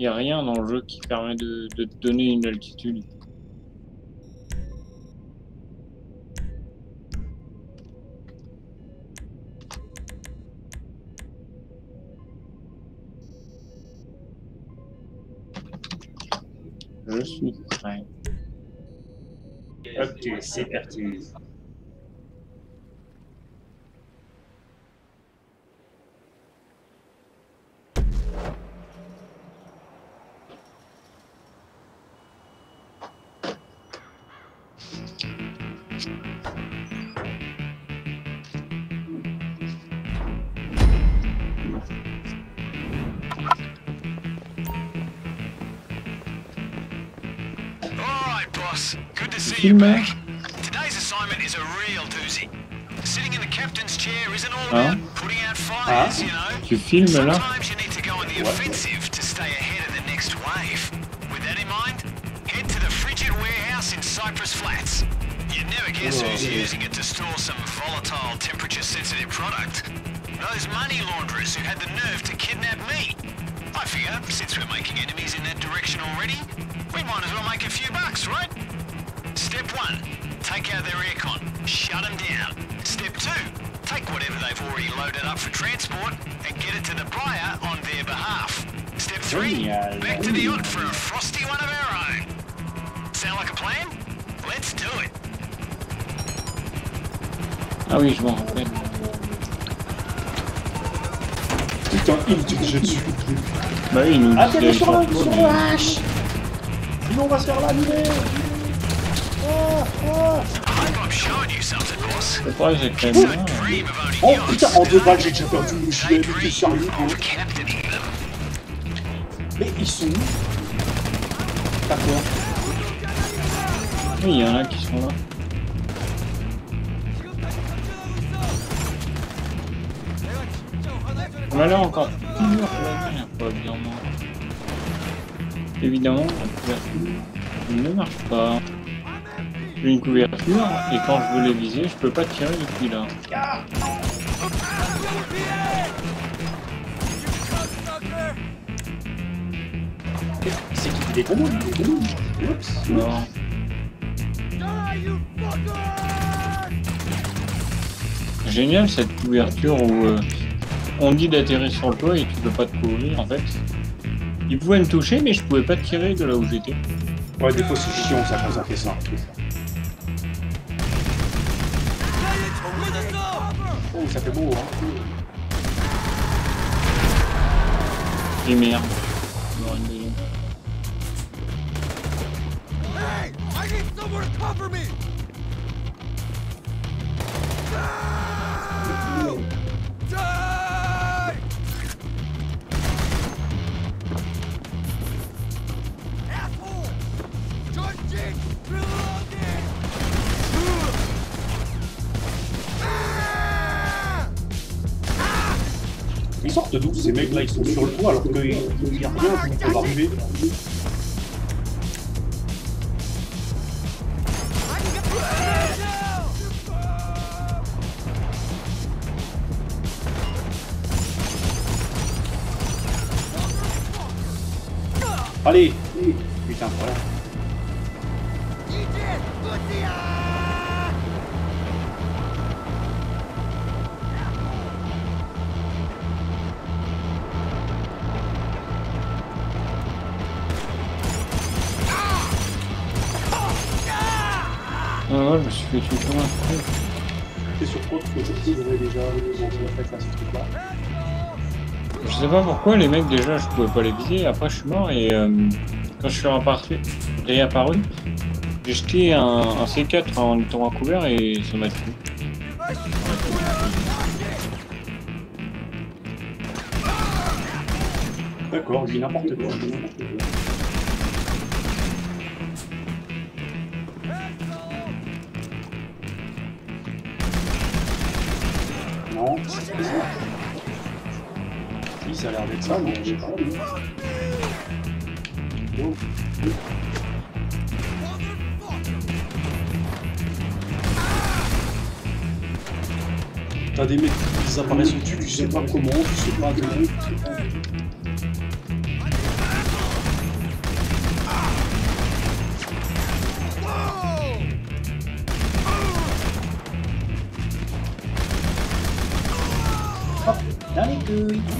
N'y a rien dans le jeu qui permet de, de te donner une altitude. Je suis prêt. Ok, c'est parti. Alright. Good to see you back. Today's assignment is a real doozy. Sitting in the captain's chair isn't all about putting out fires, you know. Tu filmes là Sometimes you need to go on the offensive to stay ahead of the next wave. With that in mind, head to the frigid warehouse in Cypress Flats. You'd never guess who's using it to store some volatile, temperature-sensitive product. Those money launderers who had the nerve to kidnap me. I figure, since we're making enemies in that direction already, we might as well make a few bucks, right? Step one, take out their aircon. Shut them down. Step two, take whatever they've already loaded up for transport and get it to the buyer on their behalf. Step three, back to the yacht for a frosty one of our own. Sound like a plan? Let's do it. Ah oui, je m'en rappelle. Putain, il tire dessus. Bah oui, il nous Atterris disait sur le, sur- sur le H Sinon on va se faire laminer c'est owning Oh putain, en deux balles j'ai déjà perdu, je suis They j'étais dream sérieux. hein. Mais ils sont où? D'accord. oui, il y en a qui sont là. Mais là, encore plus dur que la dernière fois, évidemment. Évidemment, la couverture ne marche pas. J'ai une couverture, et quand je veux les viser, je peux pas tirer depuis là. C'est qui des Oups. Non. Génial cette couverture où euh, on dit d'atterrir sur le toit et tu peux pas te couvrir en fait. Il pouvait me toucher mais je pouvais pas tirer de là où j'étais. Ouais, des fois c'est chiant ça quand ça fait ça. Ça fait beau, hein. Et merde. Ces mecs là Ils sont sur le toit alors qu'il n'y a rien peut arriver. Allez Putain, voilà. Je sais pas pourquoi les mecs déjà je pouvais pas les viser. Après je suis mort et euh, quand je suis réapparu, j'ai jeté un, un C4 en étant à couvert et ça m'a tué. D'accord, je dis n'importe quoi. Ça a l'air d'être ça, mais j'ai pas. T'as des mecs qui apparaissent au-dessus, tu sais pas comment, tu sais pas de Tu. Dans les couilles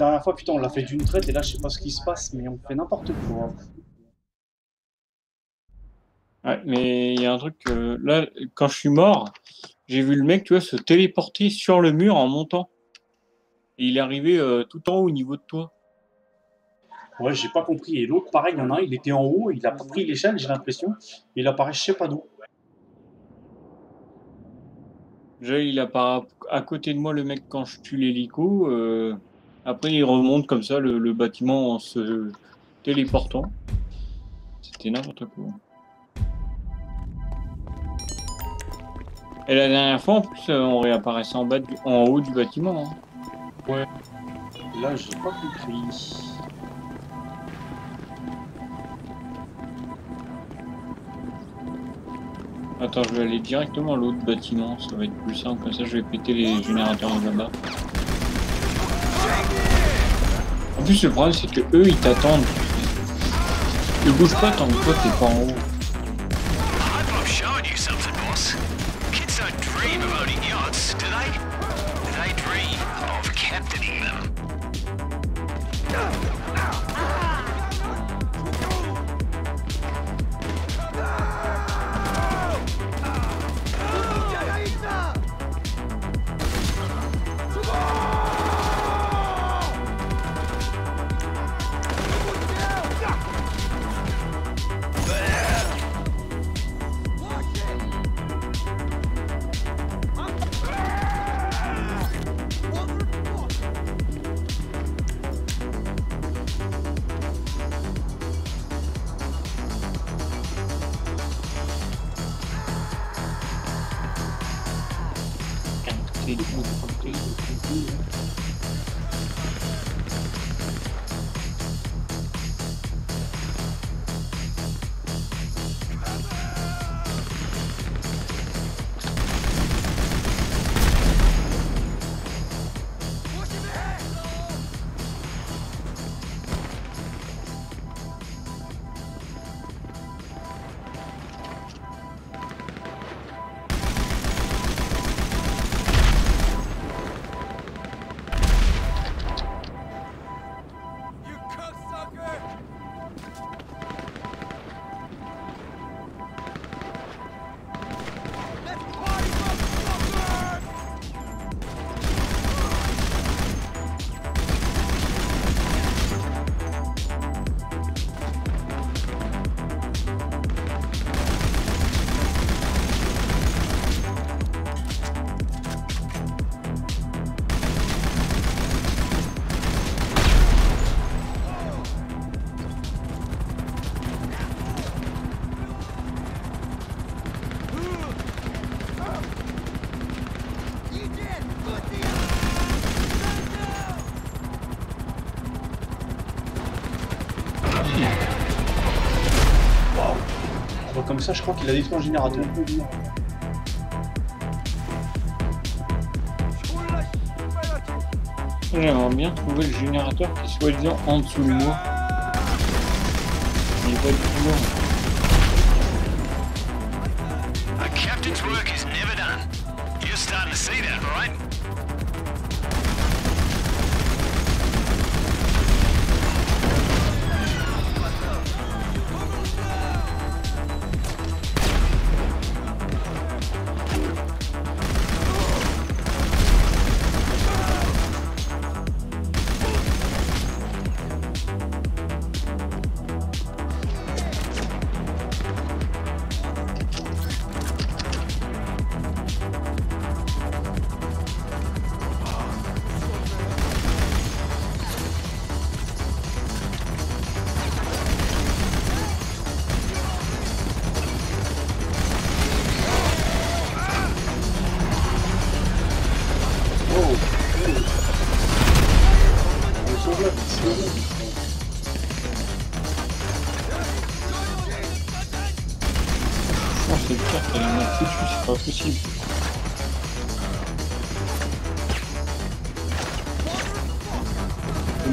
dernière fois, putain, on l'a fait d'une traite et là, je sais pas ce qui se passe, mais on fait n'importe quoi. Ouais, mais il y a un truc, euh, là, quand je suis mort, j'ai vu le mec, tu vois, se téléporter sur le mur en montant. Et il est arrivé euh, tout en haut au niveau de toi. Ouais, j'ai pas compris. Et l'autre, pareil, il y en a un, il était en haut, il a pas pris l'échelle, j'ai l'impression. Il apparaît, je sais pas d'où. Déjà, il apparaît à côté de moi, le mec, quand je tue l'hélico. euh, après, il remonte comme ça le, le bâtiment en se téléportant. C'était n'importe quoi. Et la dernière fois, en plus, euh, on réapparaissait en, bas du- en haut du bâtiment. hein. Là, j'ai pas compris. Attends, je vais aller directement à l'autre bâtiment, ça va être plus simple. Comme ça, je vais péter les générateurs là-bas. En plus, le problème, c'est que eux, ils t'attendent. Ils bougent pas tant que toi, t'es pas en haut. aquele mundo contigo, Comme ça, je crois qu'il a détruit un générateur. J'aimerais bien trouver le générateur qui soit disant en dessous de moi. Du tout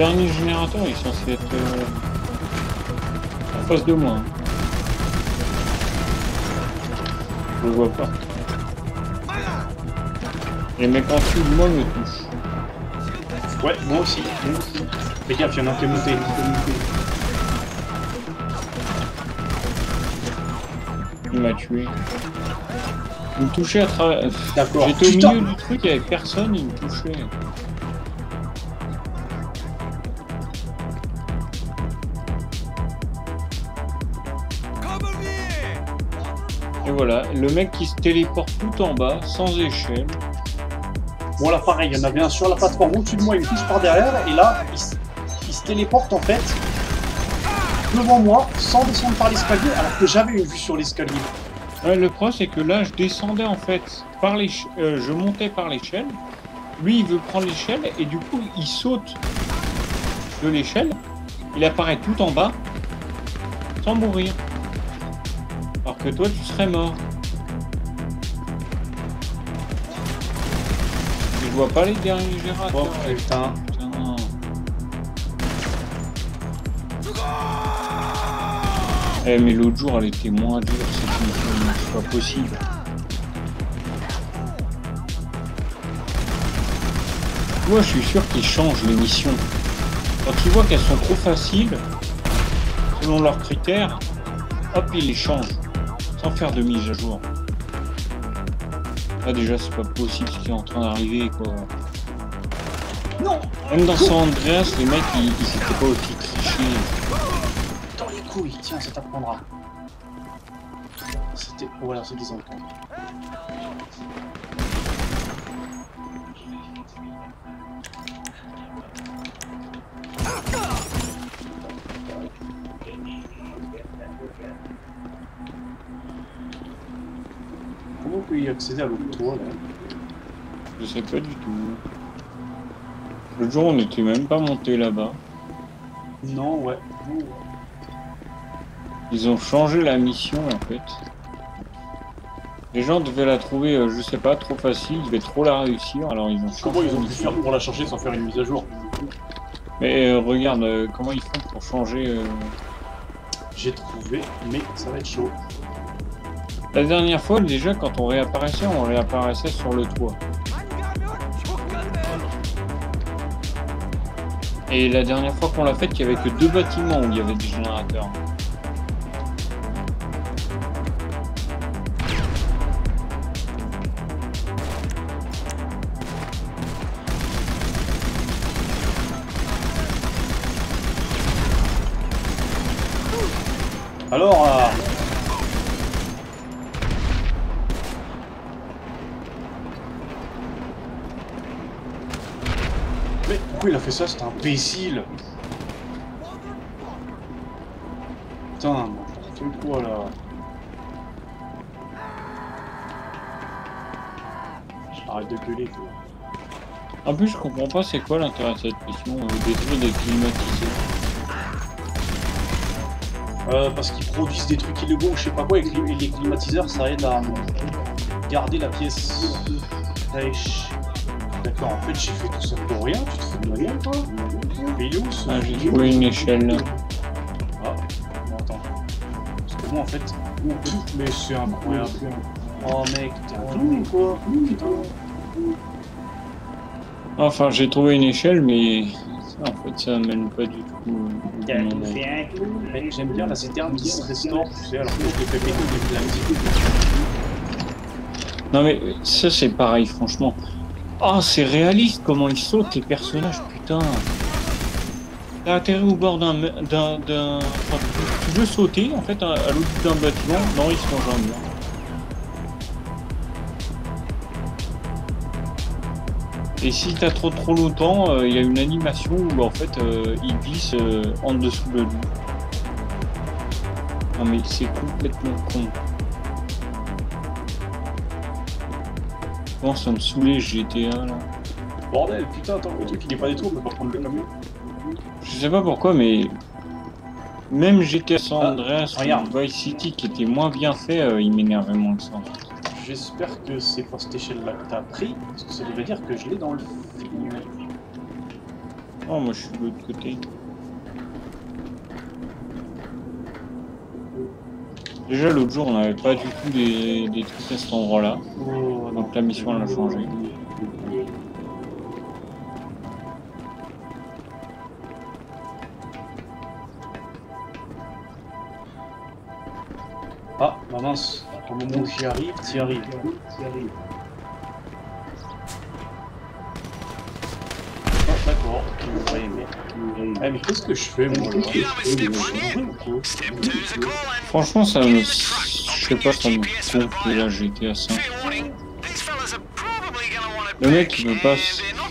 dernier générateur il est censé être euh, en face de moi. hein. Je le vois pas. Les mecs en dessous de moi me touchent. Ouais, moi aussi. Moi aussi. Fais gaffe, il y en a un qui est monté. Il m'a tué. Il me touchait à travers. D'accord. J'étais au milieu du truc, il y avait personne, il me touchait. Et voilà, le mec qui se téléporte tout en bas, sans échelle. Bon, là, pareil, il y en avait un sur la plateforme au-dessus de moi, il me touche par derrière, et là, il, se- il se téléporte en fait devant moi, sans descendre par l'escalier, alors que j'avais une vue sur l'escalier. Ouais, le problème c'est que là je descendais en fait par l'éche- euh, je montais par l'échelle. Lui il veut prendre l'échelle et du coup il saute de l'échelle. Il apparaît tout en bas sans mourir. Que toi tu serais mort. Je vois pas les derniers générateurs. Oh putain. Putain. Eh mais l'autre jour elle était moins dure c'est pas possible. Moi je suis sûr qu'ils changent les missions. Quand ils voient qu'elles sont trop faciles, selon leurs critères, hop ils les changent. Sans faire de mise à jour. Là déjà c'est pas possible ce qui est en train d'arriver quoi. Non Même dans San Andreas, les mecs ils, ils étaient pas aussi trichés. Dans les couilles, tiens, ça t'apprendra. C'était. Voilà, c'est des ententes. Comment on peut y accéder à l'autre toit là Je sais pas du tout. Le jour on n'était même pas monté là-bas. Non, ouais. Ils ont changé la mission en fait. Les gens devaient la trouver, euh, je sais pas, trop facile, ils devaient trop la réussir, alors ils ont changé Comment ils ont pu faire pour la changer sans faire une mise à jour mais euh, regarde euh, comment ils font pour changer. Euh, J'ai trouvé, mais ça va être chaud. La dernière fois, déjà, quand on réapparaissait, on réapparaissait sur le toit. Et la dernière fois qu'on l'a faite, il y avait que deux bâtiments où il y avait des générateurs. Alors, euh, Mais pourquoi il a fait ça? C'est imbécile Putain, n'importe quoi là? Arrête de gueuler quoi. En plus, je comprends pas c'est quoi l'intérêt de cette mission, euh, détruire des climatiseurs. Euh, parce qu'ils produisent des trucs illégaux, je sais pas quoi, et les climatiseurs ça aide à euh, garder la pièce fraîche. D'accord, en fait j'ai fait tout ça pour rien, tu te fous de rien toi Mais où ce Ah, j'ai trouvé une échelle là. Ah, bon, attends. Parce que moi en fait. Mais c'est incroyable. Oh mec, t'es un clown ou quoi Putain. Enfin, j'ai trouvé une échelle, mais en fait, ça mène pas du tout. J'aime bien la citerne qui se restaure, tu sais, alors que je l'ai fait péter la. Non mais ça c'est pareil franchement. Oh c'est réaliste comment ils sautent les personnages putain. T'as atterri au bord d'un d'un d'un. enfin, tu veux sauter en fait à, l'autre d'un bâtiment, non ils se mangent Et si t'as trop trop longtemps, euh, il y a une animation où en fait euh, ils glissent euh, en dessous de lui. Non mais c'est complètement con. Comment ça me saoulait GTA là Bordel, putain, attends, le truc il est pas détruit, on peut pas prendre le camion. Je sais pas pourquoi, mais même GTA San Ah, Andreas regarde. ou Vice City qui était moins bien fait, il m'énervait moins que ça. J'espère que c'est pas cette échelle-là que t'as pris, parce que ça voudrait dire que je l'ai dans le film. Oh, moi je suis de l'autre côté. Déjà l'autre jour on n'avait pas du tout des, des trucs à cet endroit-là, Oh, donc la mission elle a changé. Ah, bah mince, au moment où j'y arrive, t'y arrives. Ah, d'accord, ok, ouais, mais... Eh, mais qu'est-ce que je fais, moi, là? Franchement ça me... Je sais pas, ça me là 5. Fellas are probably gonna want to Le mec, il veut pas and s- they're not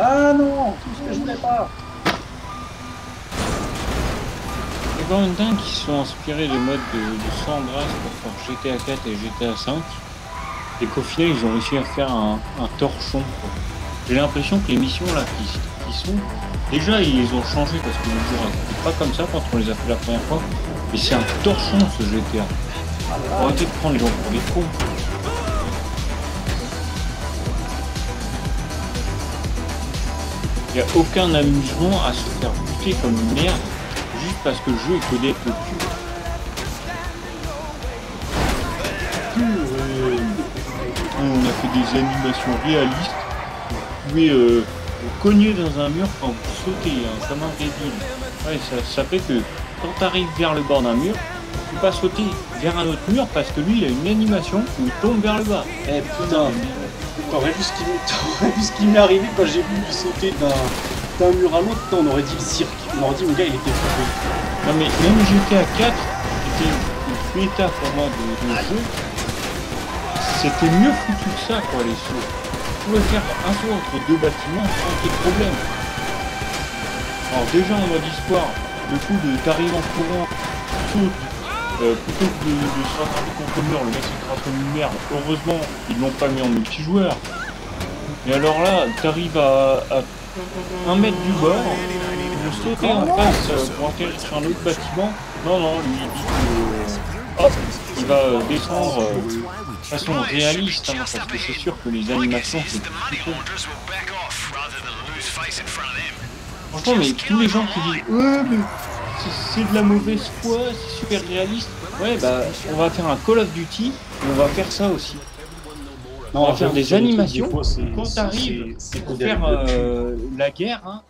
Ah non, tout ce que je voulais pas C'est quand même dingue qu'ils se sont inspirés des modes de, de San Andreas pour faire GTA 4 et GTA 5 et qu'au final ils ont réussi à faire un, torchon. J'ai l'impression que les missions là qui, qui sont, déjà ils les ont changées parce que le c'était pas comme ça quand on les a fait la première fois, mais c'est un torchon ce GTA. Arrêtez de prendre les gens pour des cons. N'y a aucun amusement à se faire buter comme une merde juste parce que le jeu est le cul. On a fait des animations réalistes. Vous pouvez vous cogner dans un mur quand vous sautez, hein, comme un. Ouais, ça, ça fait que quand tu arrives vers le bord d'un mur, tu pas sauter vers un autre mur parce que lui il a une animation où il tombe vers le bas. Eh putain, t'aurais vu ce qui m'est- vu arrivé quand j'ai voulu sauter d'un mur à l'autre, on aurait dit le cirque. On aurait dit le gars il était fou. Non mais même GTA 4, qui était une méta format de, de jeu, c'était mieux foutu que ça quoi les sauts. Tu pouvais faire un saut entre deux bâtiments sans qu'il y ait de problème. Alors déjà en mode histoire, le coup de t'arrives en courant, euh, plutôt que de, de se rattraper contre le mur, le mec s'écrase comme une merde. Heureusement, ils l'ont pas mis en multijoueur. Et alors là, t'arrives à, à un mètre du bord, pour sauter en face euh, pour atterrir sur un autre bâtiment. Non, non, lui il dit que hop, il va euh, descendre euh, de façon réaliste, hein, parce que c'est sûr que les animations c'est. Franchement, mais tous les gens qui disent Ouais, mais c'est- de la mauvaise foi, c'est super réaliste. Ouais, bah, on va faire un Call of Duty on va faire ça aussi. On va faire des animations. des fois, c'est- Quand t'arrives pour faire euh, la guerre, hein,